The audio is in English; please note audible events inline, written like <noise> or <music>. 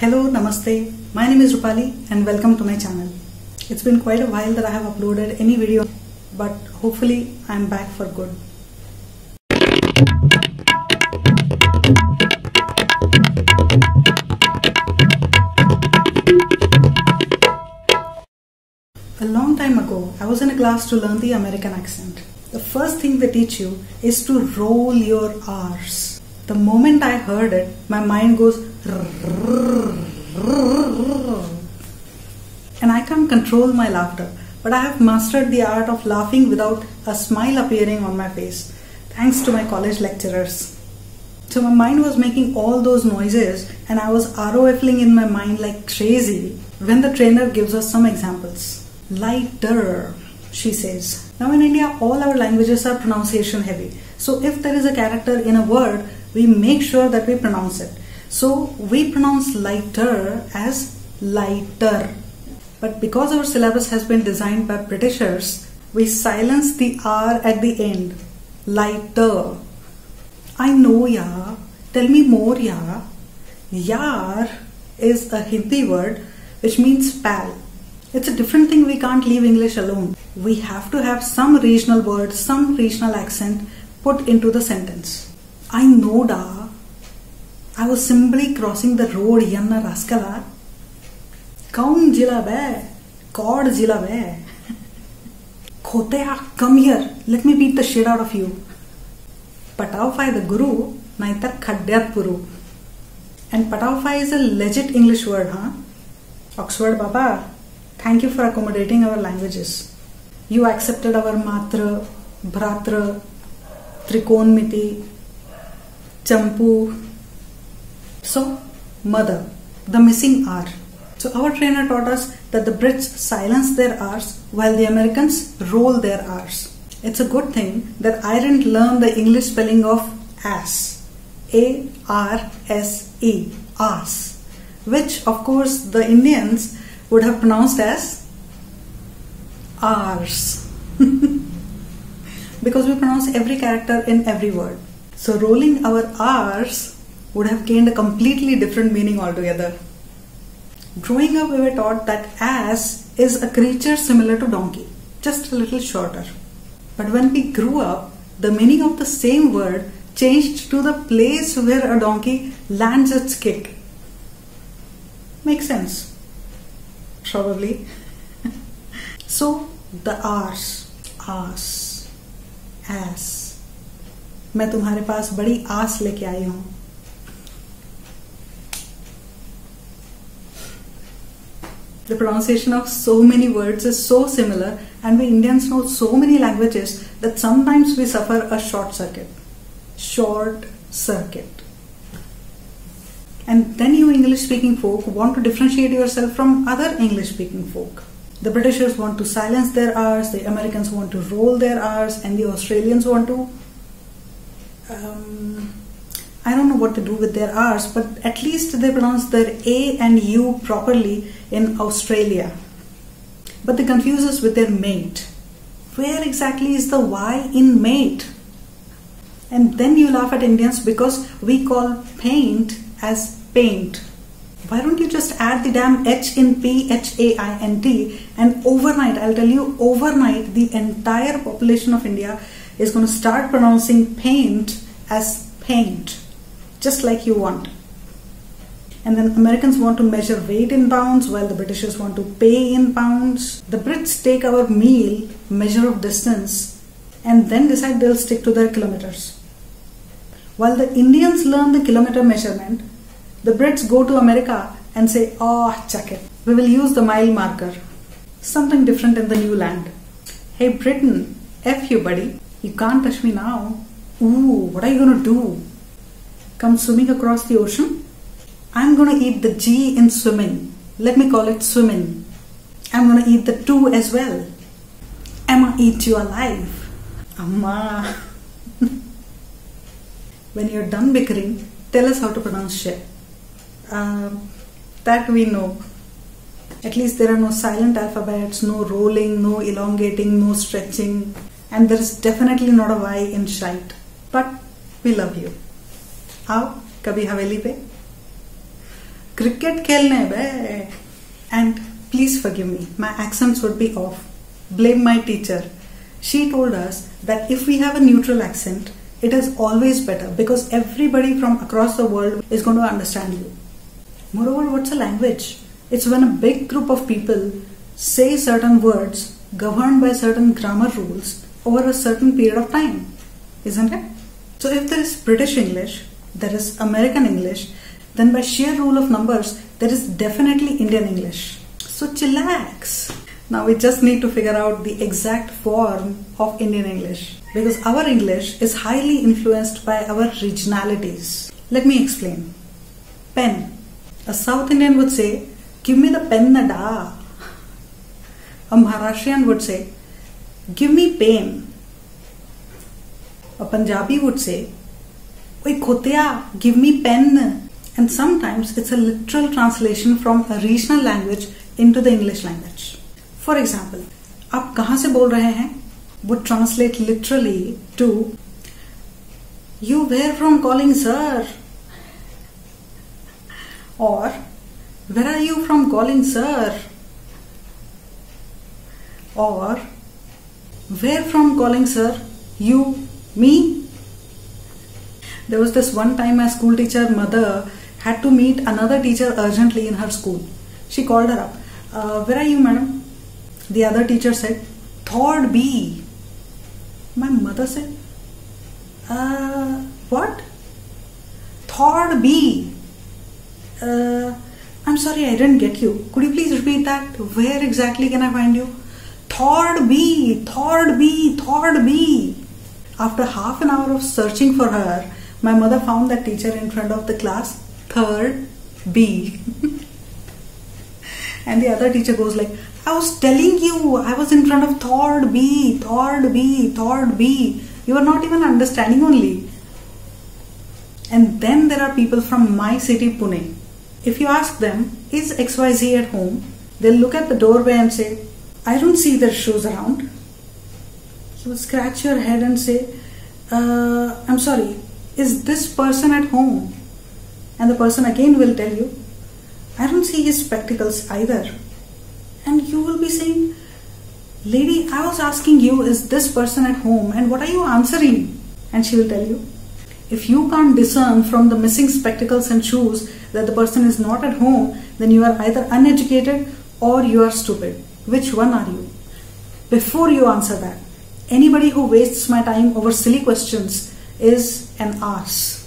Hello, Namaste. My name is Rupali and welcome to my channel. It's been quite a while that I have uploaded any video, but hopefully I'm back for good. A long time ago, I was in a class to learn the American accent. The first thing they teach you is to roll your R's. The moment I heard it, my mind goes and I can't control my laughter. But I have mastered the art of laughing without a smile appearing on my face, thanks to my college lecturers. So my mind was making all those noises and I was ROFling in my mind like crazy when the trainer gives us some examples. Lighter, she says. Now in India, all our languages are pronunciation heavy. So if there is a character in a word, we make sure that we pronounce it. So we pronounce lighter as lighter. But because our syllabus has been designed by Britishers, we silence the R at the end. Lighter. I know ya. Tell me more ya. Yar is a Hindi word which means pal. It's a different thing we can't leave English alone. We have to have some regional word, some regional accent put into the sentence. I know da. I was simply crossing the road yanna raskala. कौन जिला बे कौन जिला बे खोते आ come here let me beat the shit out of you पटाफाई द गुरु नहीं तर खड्डयात पुरु। And पटाफाई is a legit English word हाँ? Oxford Baba thank you for accommodating our languages you accepted our मात्र, भ्रात्र त्रिकोण मिति चंपू। So mother the missing are So, our trainer taught us that the Brits silence their R's while the Americans roll their R's. It's a good thing that I didn't learn the English spelling of ass. A R S E. Ass. Which, of course, the Indians would have pronounced as R's. <laughs> because we pronounce every character in every word. So, rolling our R's would have gained a completely different meaning altogether. Growing up, we were taught that ass is a creature similar to donkey, just a little shorter. But when we grew up, the meaning of the same word changed to the place where a donkey lands its kick. Makes sense? Probably. so, the R's, ass, ass. मैं तुम्हारे पास बड़ी आस लेके आई हूँ The pronunciation of so many words is so similar, and we Indians know so many languages that sometimes we suffer a short circuit. Short circuit. And then you English speaking folk want to differentiate yourself from other English speaking folk. The Britishers want to silence their R's, the Americans want to roll their R's, and the Australians want to. Um, I don't know what to do with their R's, but at least they pronounce their A and U properly in Australia. But they confuse us with their mate. Where exactly is the Y in mate? And then you laugh at Indians because we call paint as paint. Why don't you just add the damn H in P H A I N T and overnight, I'll tell you, overnight, the entire population of India is going to start pronouncing paint as paint just like you want. And then Americans want to measure weight in pounds while the Britishers want to pay in pounds. The Brits take our meal, measure of distance, and then decide they'll stick to their kilometers. While the Indians learn the kilometer measurement, the Brits go to America and say, ah, oh, check it. We will use the mile marker. Something different in the new land. Hey, Britain, F you, buddy. You can't touch me now. Ooh, what are you gonna do? Come swimming across the ocean, I'm going to eat the G in swimming. Let me call it swimming. I'm going to eat the 2 as well. I'ma eat you alive. Amma. <laughs> when you're done bickering, tell us how to pronounce shit. Um, that we know. At least there are no silent alphabets, no rolling, no elongating, no stretching, and there is definitely not a Y in shite. But we love you. आओ कभी हवेली पे cricket खेलने बे and please forgive me my accents would be off blame my teacher she told us that if we have a neutral accent it is always better because everybody from across the world is going to understand you moreover what's a language it's when a big group of people say certain words governed by certain grammar rules over a certain period of time isn't it so if there is british english there is american english then by sheer rule of numbers there is definitely indian english so chillax. Now we just need to figure out the exact form of Indian English because our English is highly influenced by our regionalities. Let me explain. Pen. A South Indian would say, Give me the pen, nada. A Maharashtrian would say, Give me pain. A Punjabi would say, Oi khotia, give me pen. And sometimes it's a literal translation from a regional language into the English language. For example, आप कहाँ से बोल रहे हैं would translate literally to you where from calling sir or where are you from calling sir or where from calling sir you me there was this one time my school teacher mother had to meet another teacher urgently in her school she called her up uh, where are you, madam? The other teacher said, Third B. My mother said, uh, What? Third B. Uh, I'm sorry, I didn't get you. Could you please repeat that? Where exactly can I find you? Third B, third B, third B. After half an hour of searching for her, my mother found that teacher in front of the class, third B. <laughs> And the other teacher goes like, I was telling you, I was in front of third B, third B, third B. You are not even understanding only. And then there are people from my city, Pune. If you ask them, is XYZ at home? They'll look at the doorway and say, I don't see their shoes around. You will scratch your head and say, uh, I'm sorry, is this person at home? And the person again will tell you, I don't see his spectacles either. And you will be saying, Lady, I was asking you, is this person at home? And what are you answering? And she will tell you, if you can't discern from the missing spectacles and shoes that the person is not at home, then you are either uneducated or you are stupid. Which one are you? Before you answer that, anybody who wastes my time over silly questions is an ass.